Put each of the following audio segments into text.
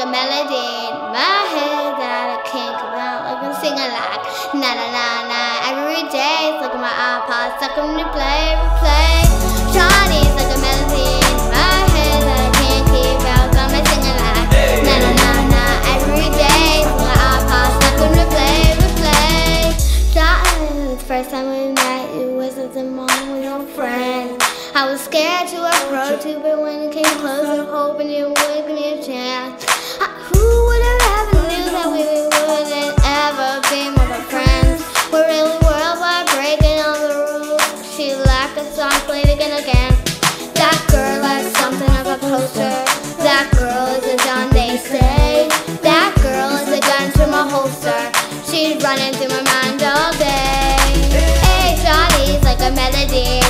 like a melody in my head that I can't come out. Like I'm singing like na na na na every day. It's like my iPod stuck on replay, replay. Shawty's like a melody in my head that I can't keep out. So I'm singing like na na na na every day. It's like my iPod stuck on replay, replay. Shawty, the first time we met, it was at the mall with your friends. I was scared to approach you, but when it came closer, hoping you would give me a chance. She's running through my mind all day. Hey, Shawty's like a melody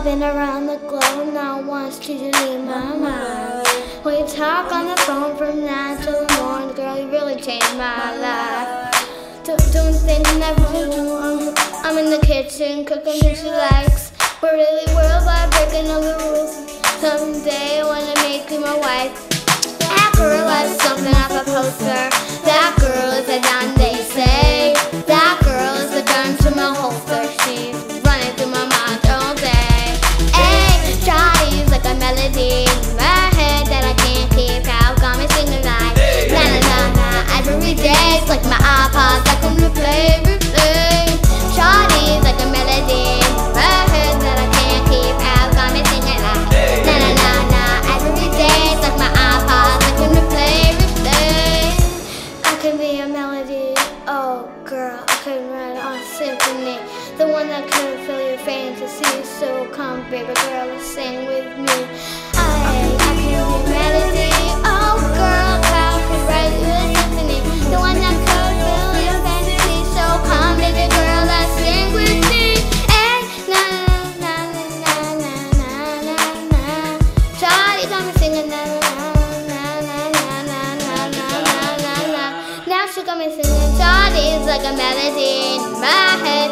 All been around the globe, not once did you leave my mind. We talk on the phone from nine till the morning, girl. You really changed my life. Don't, don't think I never do. I'm, I'm in the kitchen cooking what she likes. We're really worldwide breaking all the rules. Someday I wanna make you my wife. Girl has something off a poster. Girl, I could write a symphony. The one that could fill your fantasy. So come, baby girl, sing with me. I, I can melody, oh girl, I write you a symphony. The one that your fantasy. So come, baby girl, and sing with me. Na na na na na na na na. Na na na na na na na na na na. Now. Shawty's like a melody in my head,